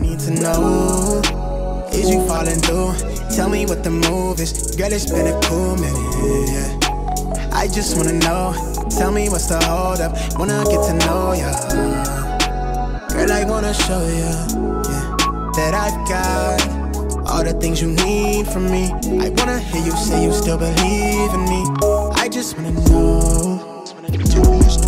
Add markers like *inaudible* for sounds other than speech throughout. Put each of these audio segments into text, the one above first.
Need to know is you falling through? Tell me what the move is. Girl, it's been a cool minute. Yeah. I just wanna know. Tell me what's the hold up. Wanna get to know ya. Girl, I wanna show ya yeah, that I've got all the things you need from me. I wanna hear you say you still believe in me. I just wanna know. Tell me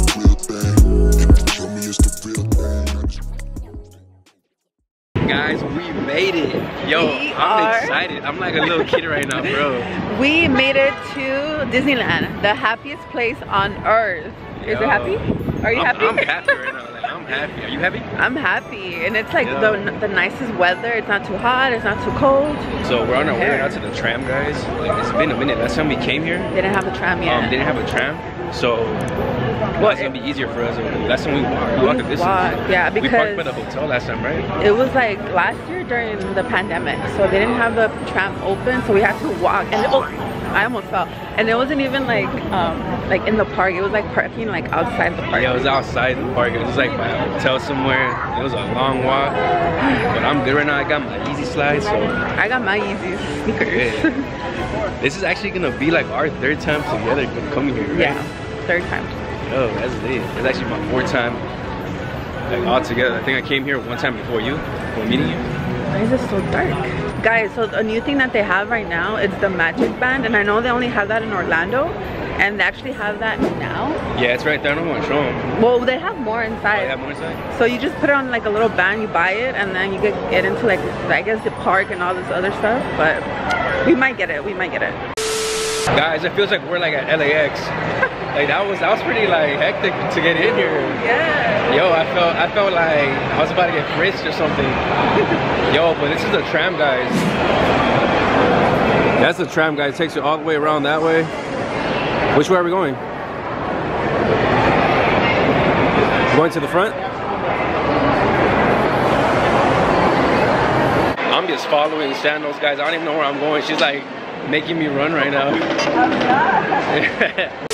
Guys, we made it. Yo, we I'm are... excited. I'm like a little kid right now, bro. *laughs* We made it to Disneyland, the happiest place on earth. Is Yo, it happy? Are you I'm, happy? I'm happy right now. Like, I'm happy. Are you happy? *laughs* I'm happy. And it's like the, the nicest weather. It's not too hot. It's not too cold. So we're on our way now to the tram, guys. Like, it's been a minute. Last time we came here. They didn't have a tram yet. Um, they didn't have a tram. So well, it's gonna be easier for us. Last time we walked, we walked a distance. yeah, because we parked by the hotel last time, right? It was like last year during the pandemic, so they didn't have the tram open, so we had to walk. And oh, I almost fell. And it wasn't even like um like in the park. It was like parking like outside the park. Yeah, it was outside the park. It was like by a hotel somewhere. It was a long walk. But I'm good right now. I got my easy slides, so I got my easy sneakers. Yeah. *laughs* this is actually gonna be like our third time together coming here, right? Yeah, third time. Oh, that's lit. It's actually my fourth time like all together. I think I came here one time before you, before meeting you. Why is it so dark? Guys, so a new thing that they have right now is the Magic Band, and I know they only have that in Orlando, and they actually have that now. Yeah, it's right there. I don't want to show them. Well, they have more inside. Oh, they have more inside? So you just put it on like a little band, you buy it, and then you get, get into like, I guess the park and all this other stuff, but we might get it, we might get it. Guys, it feels like we're like at LAX. like that was that was pretty like hectic to get in here. Yeah. Yo, I felt I felt like I was about to get frisked or something. *laughs* Yo, but this is the tram, guys. That's the tram, guys. It takes you all the way around that way. Which way are we going? Going to the front? I'm just following Sandalz, guys. I don't even know where I'm going. She's like making me run right now. Oh *laughs*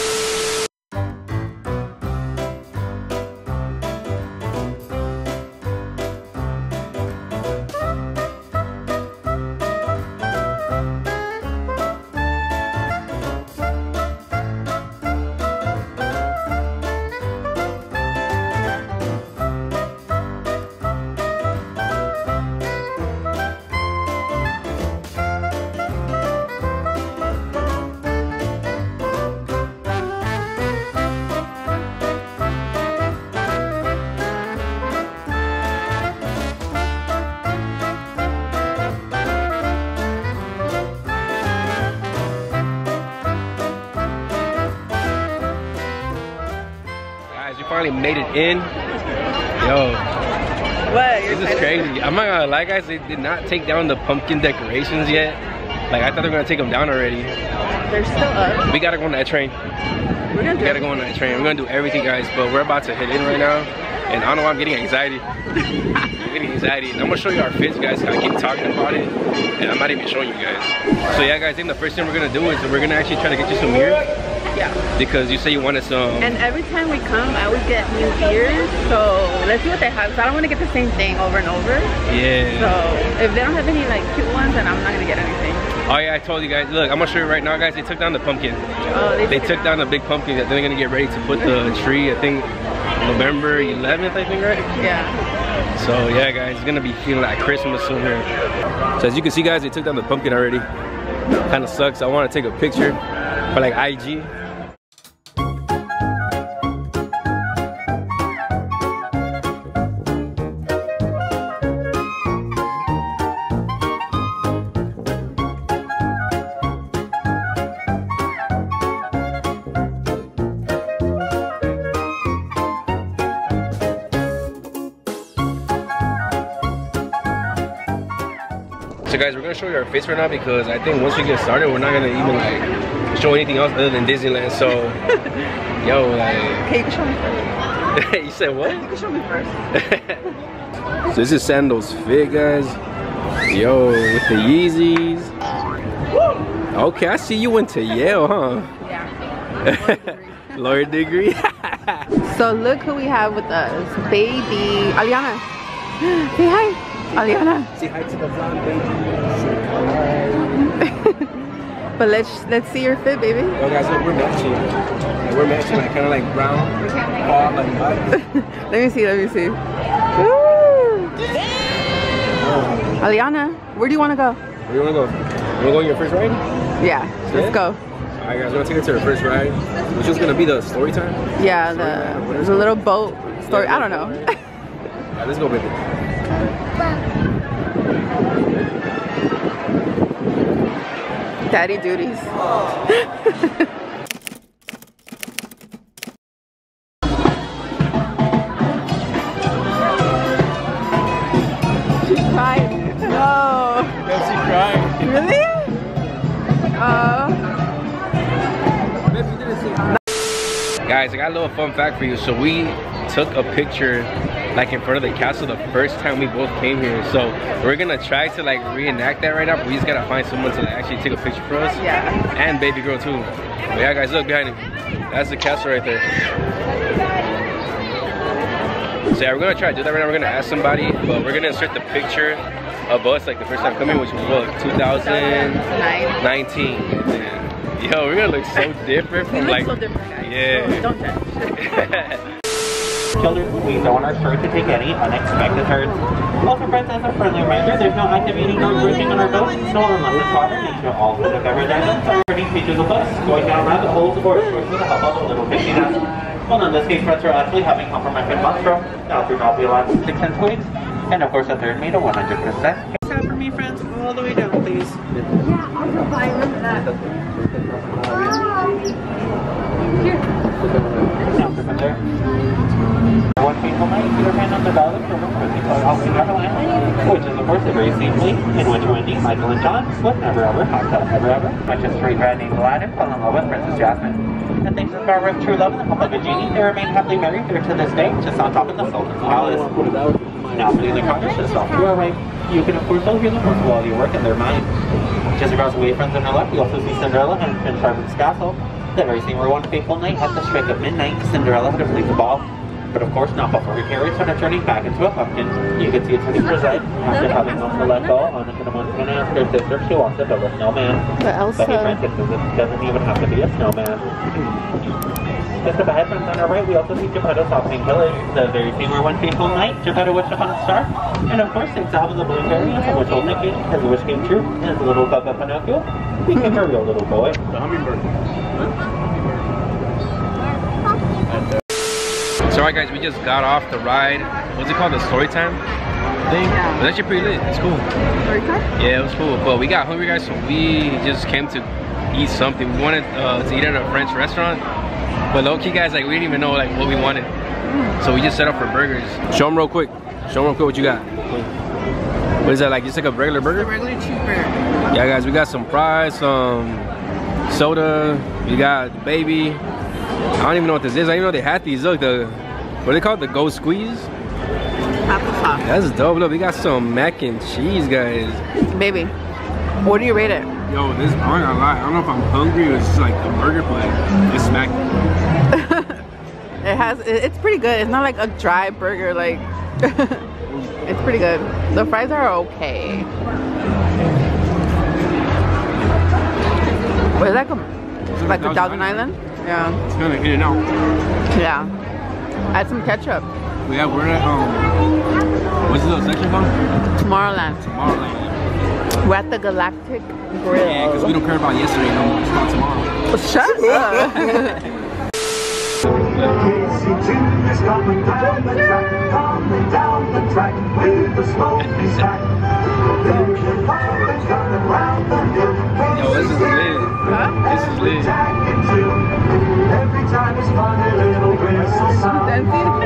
finally made it in. Yo. What? this is crazy. I'm not gonna lie, guys. They did not take down the pumpkin decorations yet. Like I thought they were gonna take them down already. They're still up. We gotta go on that train. We're gonna we gotta go on that train. We're gonna do everything, guys. But we're about to head in right now, and I don't know why I'm getting anxiety. I'm getting anxiety. And I'm gonna show you our fits, guys. I keep talking about it, and I'm not even showing you guys. So yeah, guys. I think the first thing we're gonna do is we're gonna actually try to get you some mirrors. Yeah. Because you say you wanted some. And every time we come, I always get new ears. So let's see what they have. So I don't want to get the same thing over and over. Yeah. So if they don't have any like cute ones, then I'm not gonna get anything. Oh yeah, I told you guys. Look, I'm gonna show you right now, guys. They took down the pumpkin. Oh, they, they took down the big pumpkin that they're gonna get ready to put the *laughs* tree. I think November 11th, I think, right? Yeah. So yeah, guys, it's gonna be feeling like Christmas soon here. So as you can see, guys, they took down the pumpkin already. Kind of sucks. I want to take a picture for like IG. So guys, we're gonna show you our face right now because I think once we get started, we're not gonna even like show anything else other than Disneyland. So, *laughs* yo, like. You can show me first. *laughs* you said what? You can show me first. *laughs* so this is Sandalz fit, guys. Yo, with the Yeezys. Okay, I see you went to Yale, huh? Yeah. Lawyer degree. so look who we have with us, baby Aliana. *gasps* Say hi. Aliana. Say hi to the vlog, baby. *laughs* But let's let's see your fit, baby. Guys, look, we're matching. Like, we're matching like kind of like brown, fall like mud. Let me see, let me see. Woo! Aliana, where do you want to go? Where do you wanna go? You wanna go on your first ride? Yeah, let's Yeah? go. Alright guys, we're gonna take her to her first ride, which is gonna be the story time. Yeah, the there's a little boat story. I don't know. *laughs* Alright, let's go, baby. Daddy duties. *laughs* She's crying. No. Pepsi crying. Really? Uh, Guys, I got a little fun fact for you. So we took a picture like in front of the castle the first time we both came here. So we're gonna try to like reenact that right now, but we just gotta find someone to actually take a picture for us. yeah. And baby girl too. But yeah guys, look behind him. That's the castle right there. So yeah, we're gonna try to do that right now. We're gonna ask somebody, but we're gonna insert the picture of us like the first time coming, which was what, 2019. Nice. Yo, we're gonna look so *laughs* different We from look like so different, guys. Yeah. Don't judge. *laughs* Children, we don't are sure to take any unexpected turns. Also, friends, as a friendly reminder, there's no active eating or drinking on our boat, so unless it's water, make sure all food and beverage items are turning features of us, going down rabbit holes, or sources with the help of a little fishing net. Well, in this case, friends are actually having complimentary monstro, now do not be allowed to sticks and twigs, and of course, a third made a 100%. Tap for me, friends, all the way down, please. Now, which is of course very seemly, in which Wendy, Michael, and John would never ever hot tub ever ever, which is straight named Aladdin fell in love with Princess Jasmine. And thanks to the true love and the help of a genie, they remain happily married there to this day, just on top of the Sultan's palace. Now, putting the consciousness off You are right, you can of course all hear them work while you work in their mine. Just across the way from the left, we also see Cinderella and Prince Charming's castle, the very same where one fateful night at the stroke of midnight, Cinderella had to flee the ball but of course not before her carriage started turning back into a pumpkin. You can see it turning preside after having also let go on into the one's gonna ask her sister if she wants to build a snowman. But But hey, friends, Elsa. it doesn't, doesn't even have to be a snowman. Just up ahead, friends, on our right, we also see Geppetto's Hopping Village. The very same where one fateful night, Geppetto wished upon a star. And of course, thanks to having the blue fairy, and which old Nicky, his wish came true, and his little Papa Pinocchio became a real little boy. The hummingbird. So alright guys, we just got off the ride. What's it called? The story time thing? Yeah. It was actually pretty lit. It's cool. Story time? Yeah, it was cool. But we got hungry guys, so we just came to eat something. We wanted uh, to eat at a French restaurant. But low key guys, like we didn't even know like what we wanted. So we just set up for burgers. Show them real quick. Show them real quick what you got. What is that like? Just like a regular burger? regular cheeseburger. Yeah, guys, we got some fries, some soda. We got baby. I don't even know what this is. I didn't even know they had these. Look, the what are they called? The Go Squeeze. Applesauce. That's dope. Look, we got some mac and cheese, guys. Baby, what do you rate it? Yo, this I'm not gonna lie. I don't know if I'm hungry or it's just like a burger, but it's smack. *laughs* It has, it- it's pretty good. It's not like a dry burger, like, *laughs* it's pretty good. The fries are okay. But it's like a, like a Thousand Island? Yeah, It's kind of in and out. yeah. Add some ketchup. Yeah, we're at um. What's the section called? Tomorrowland. Tomorrowland. We're at the Galactic Grill. Yeah, because we don't care about yesterday no more. It's about tomorrow. Shut up. Casey Jr. is coming down the track, coming down the track with the smoky stack. There's a fire that's coming round the hill. Yo, this is lit. Huh? This is lit.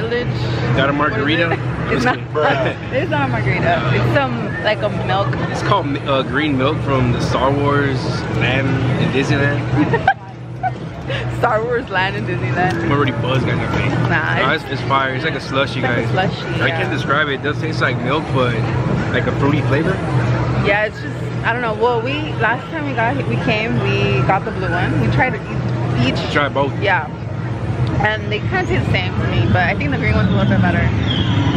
village. Got a margarita? *laughs* It's not. *laughs* it's not a margarita. It's some like a milk. It's called uh, green milk from the Star Wars land in Disneyland. *laughs* Star Wars land in Disneyland. I'm already buzzed, guys. I think. Nah, No, it's, it's, fire. It's like a slushy, like guys. slushy, I can't describe it. It does taste like milk, but like a fruity flavor. yeah, it's just I don't know. Well, we last time we got we came, we got the blue one. We tried each Try both. yeah, and they kind of taste the same to me, but I think the green one's a little bit better.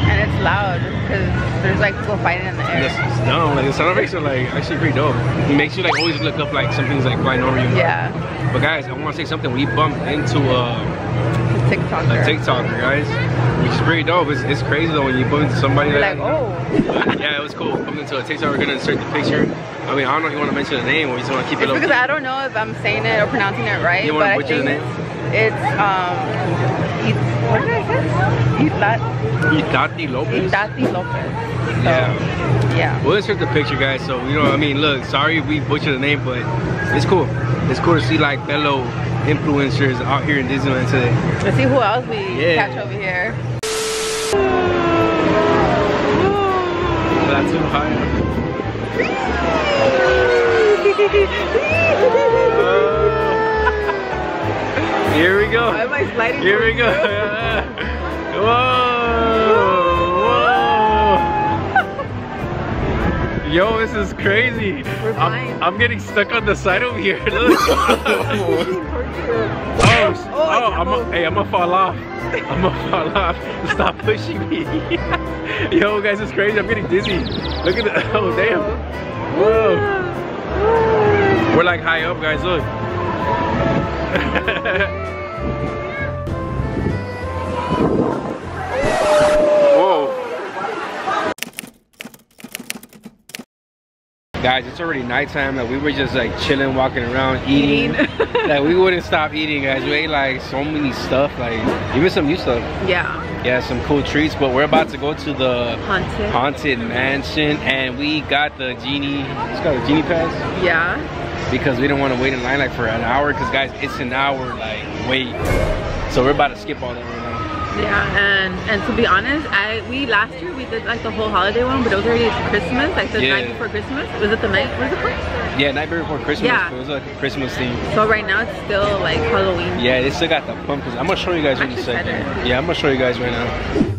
And it's loud because there's like people fighting in the air. It's, dumb. Like the sound effects are like actually pretty dope. It makes you like always look up like something's like flying over you. Yeah, But guys, I want to say something. We bumped into a, it's TikTok. a TikToker, guys, which is pretty dope. It's, it's crazy though when you bump into somebody You're that. like, oh, *laughs* yeah, it was cool. Bumped into a TikToker. We're gonna insert the picture. I mean, I don't know if you want to mention the name or you just want to keep it's it up. because I don't know if I'm saying it or pronouncing it right, You but wanna I butcher the name? It's um, It- what did I say? Itlat, Itati Lopez. Itati Lopez. So, Yeah. yeah. We'll insert the picture, guys. So you know, I mean, look, sorry we butchered the name, but it's cool. It's cool to see like fellow influencers out here in Disneyland today. Let's see who else we Yeah. catch over here. That's too high. *laughs* Here we go. Why am I sliding? Here we go. *laughs* Whoa! Whoa! Yo, this is crazy. We're. I'm, I'm getting stuck on the side over here. *laughs* Look. *laughs* Oh, Oh, oh I'm a, hey, I'm gonna fall off. I'm gonna fall off. Stop pushing me. Yo, guys, it's crazy. I'm getting dizzy. Look at the, oh, damn. Whoa. We're like high up, guys, look. Whoa. Guys, it's already nighttime. Like we were just like chilling, walking around, eating. Eating. like we *laughs* wouldn't stop eating, guys. We ate like so many stuff, like even some new stuff. Yeah. Yeah, some cool treats. But we're about to go to the Haunted. haunted mansion, and we got the genie. It's got a genie pass Yeah. Because we didn't want to wait in line like for an hour. Cause guys, it's an hour like wait. So we're about to skip all that right now. Yeah, and and to be honest, I we last year we did like the whole holiday one, but it was already Christmas, like the Yeah. night before Christmas. Was it the night? Was it Christmas? Yeah, night before Christmas. Yeah. It was like a Christmas theme. So right now it's still like Halloween. Yeah, they still got the pumpkins. I'm gonna show you guys in a second. Yeah, I'm gonna show you guys right now.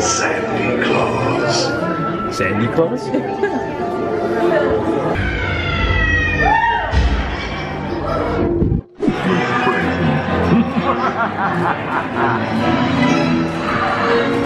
Sandy Claus. Sandy Claus? A *laughs* man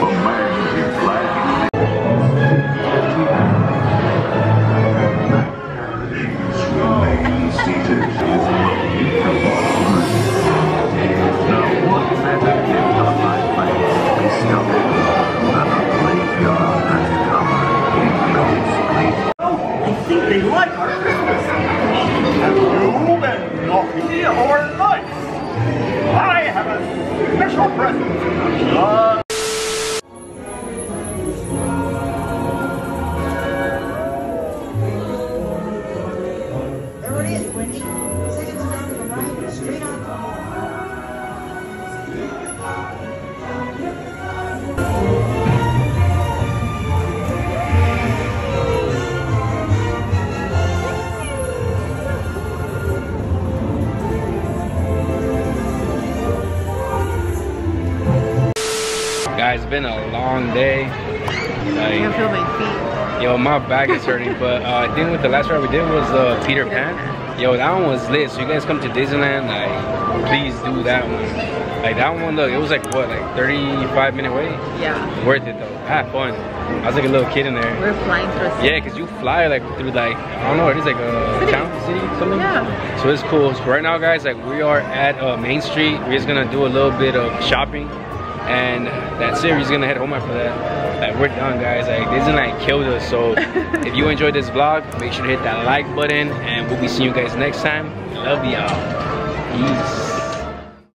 been a long day. I can feel my feet. yo, my back is hurting. But uh, I think with the last ride we did was uh, Peter Pan. Yo, that one was lit. So you guys come to Disneyland, like, please do that one. Like that one, look, it was like what, like 35 minute wait. Yeah. Worth it though. I had fun. I was like a little kid in there. We're flying through a city. Yeah, cause you fly like through like I don't know, it is like a City. town, city, something. Yeah. So it's cool. So right now, guys, like we are at uh, Main Street. We're just gonna do a little bit of shopping, and that series We're gonna head home after that. Like we're done, guys. Like Disneyland killed us. So *laughs* if you enjoyed this vlog, make sure to hit that like button, and we'll be seeing you guys next time. Love y'all. Peace.